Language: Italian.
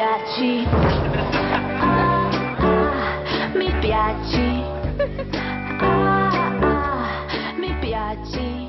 piaci, ah, ah, mi piaci, ah, ah, mi piaci.